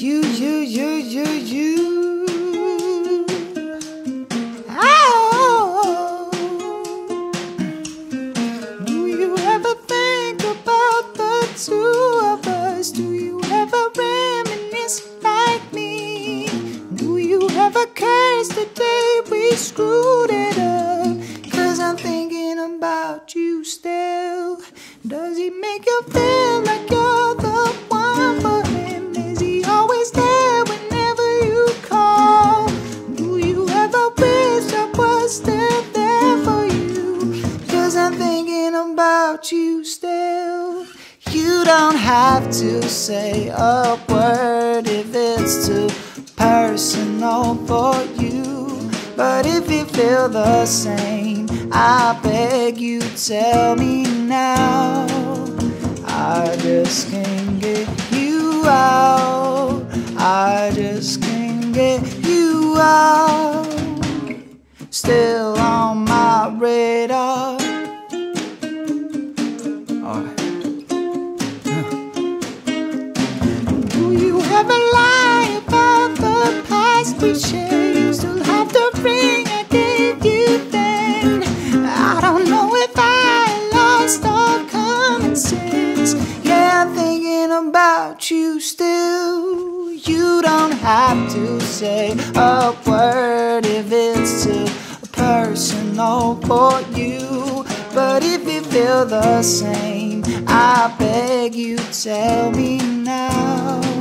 You, you, you, you, you. Oh. Do you ever think about the two of us? Do you ever reminisce like me? Do you ever curse the day we screwed it up? Cause I'm thinking about you still. Does he make you feel like about you still. You don't have to say a word if it's too personal for you. But if you feel the same, I beg you tell me now. I just can't get you out. I just can't get you out. Still Do you ever lie about the past we shared? You still have the ring I gave you then. I don't know if I lost all common sense. Yeah, I'm thinking about you still. You don't have to say a word if it's too personal for you. But if you feel the same, I beg you tell me now.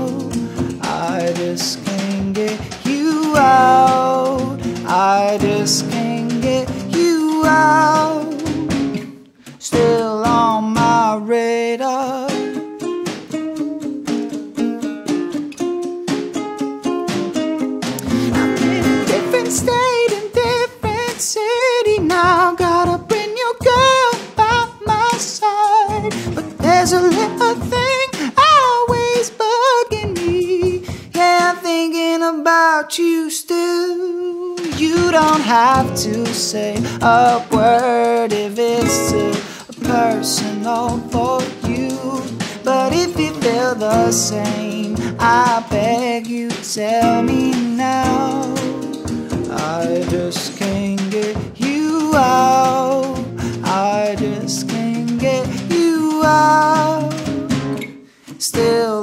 Just can't get you out. I just can't get you out. Still on my radar. I'm in a different state, in different city now. Got a brand new girl by my side, but there's a what you still. You don't have to say a word if it's too personal for you. But if you feel the same, I beg you, tell me now. I just can't get you out. I just can't get you out. Still